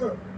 Look.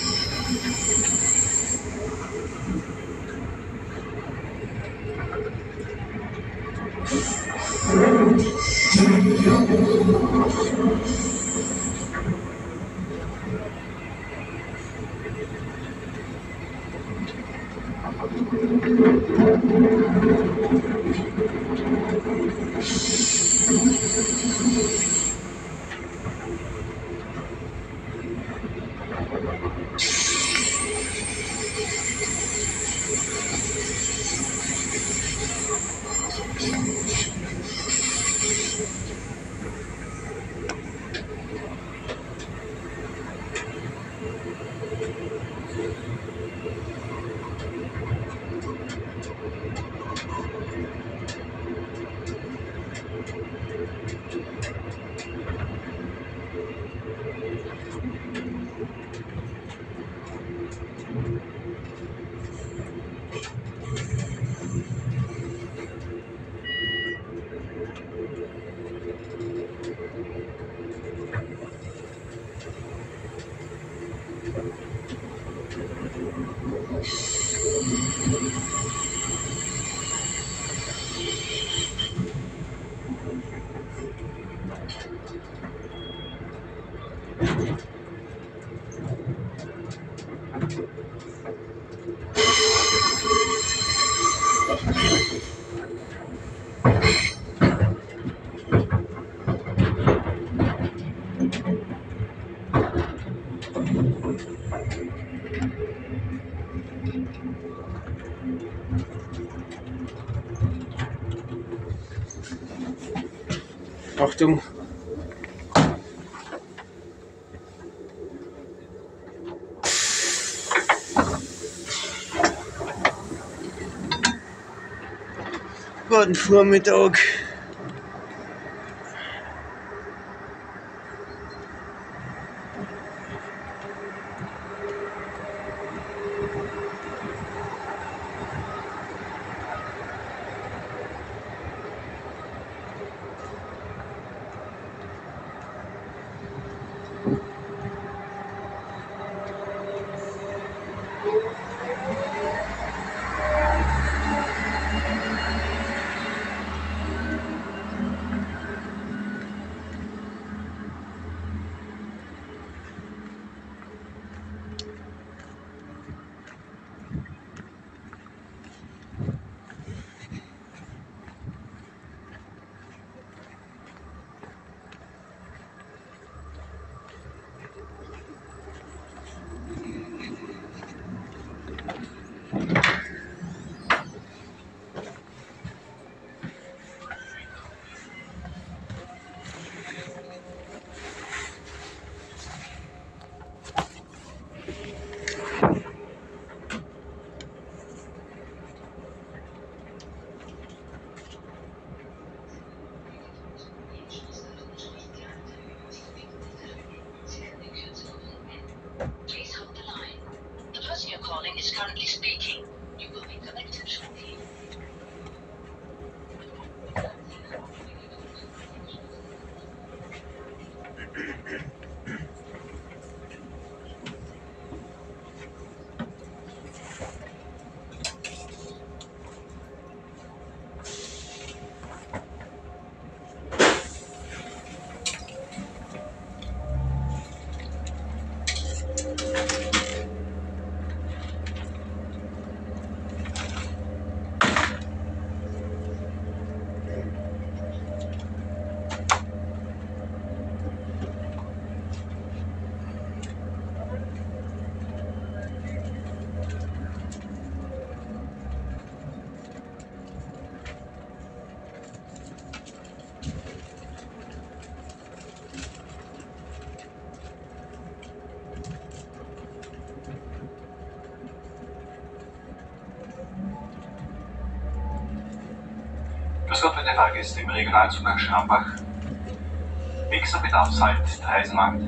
Achtung. Guten Vormittag. Calling is currently speaking. Meine Frage ist im Regionalzug nach Schrambach. Mixer Bedarfshalt der Eisenmarkt.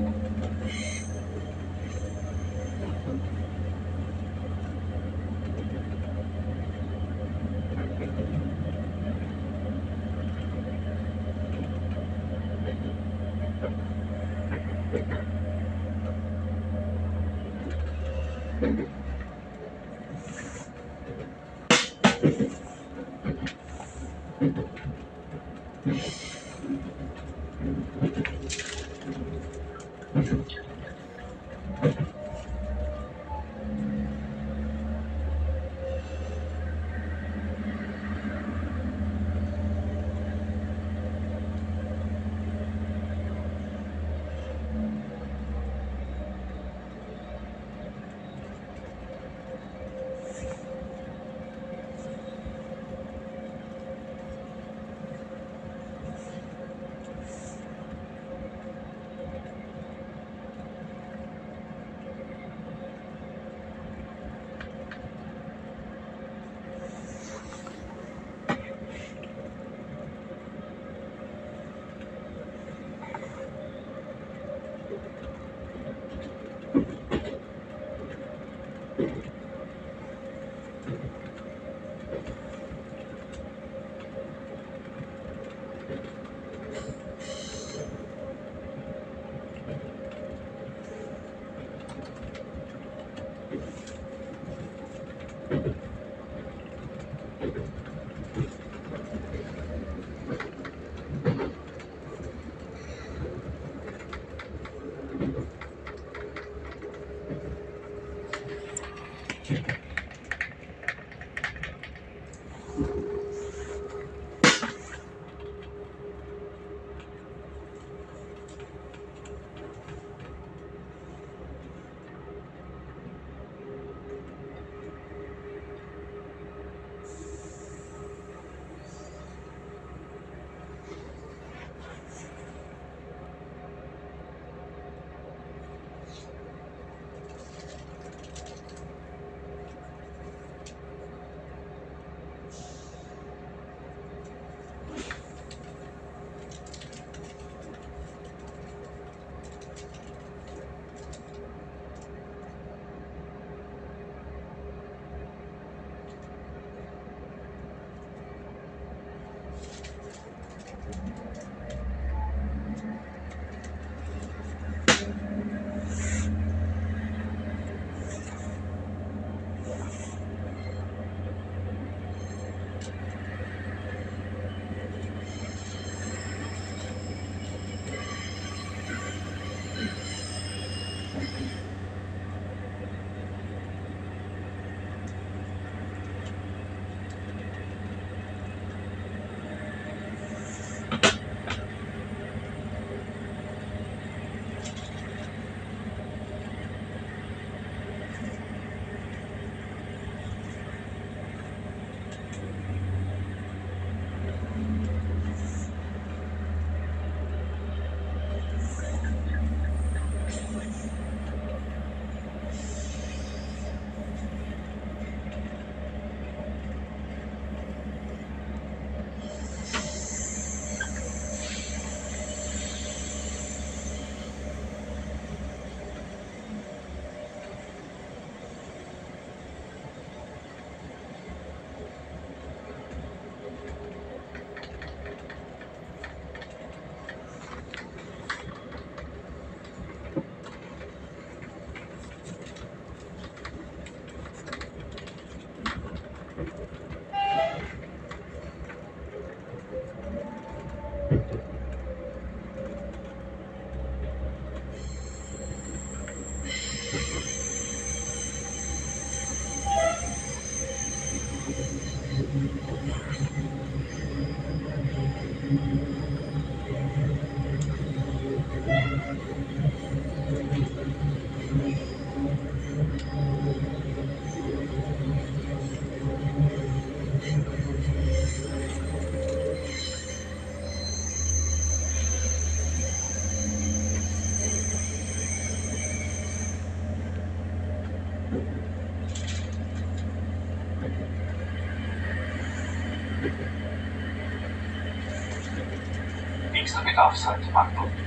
Nächster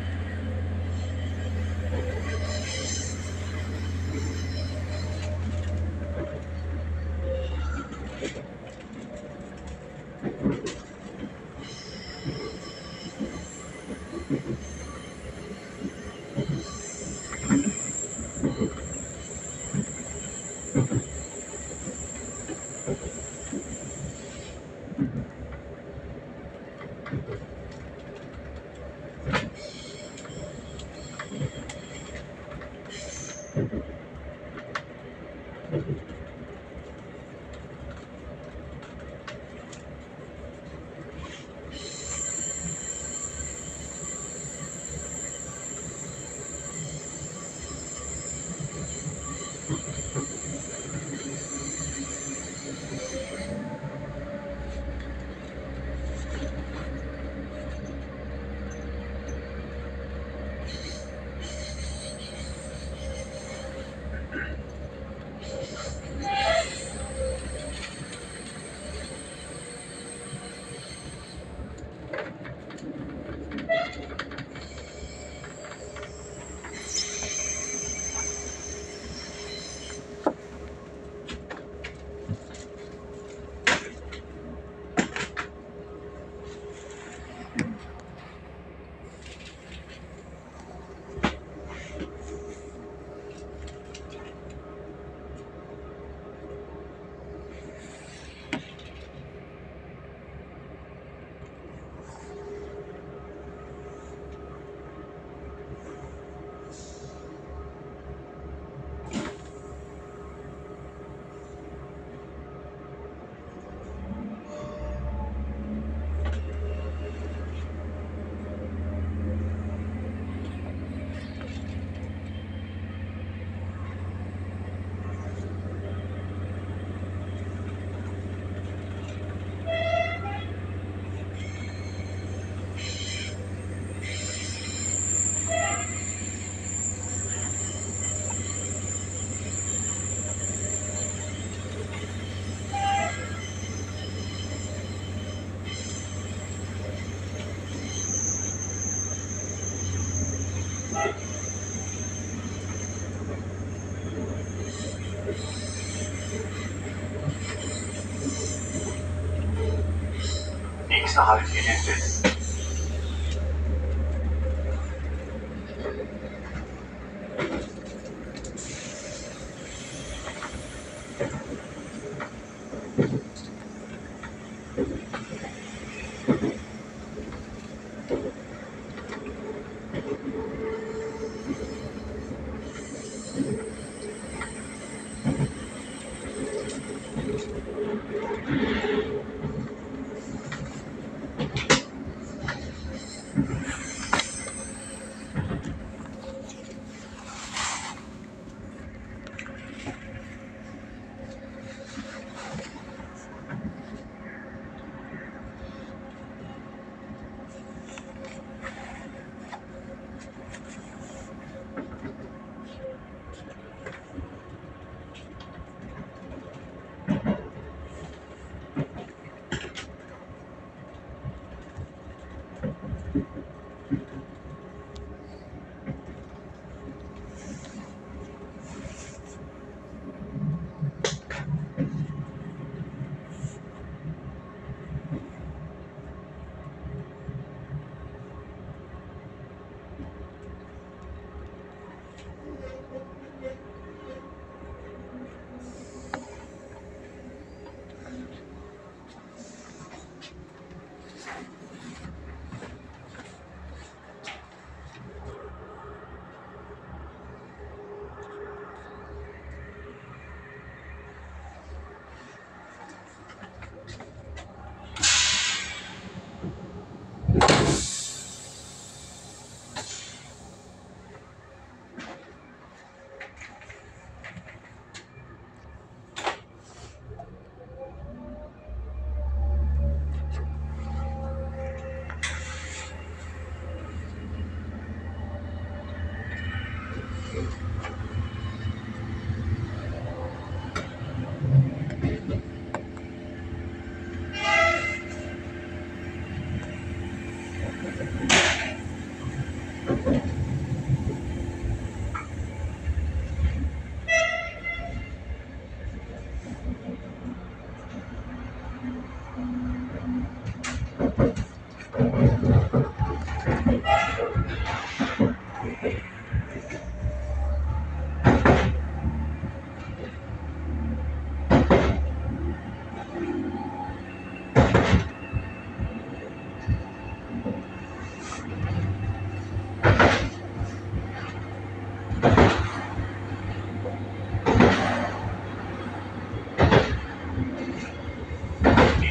innerhalb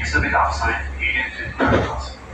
Exhibit officer, Union Fifth Coast.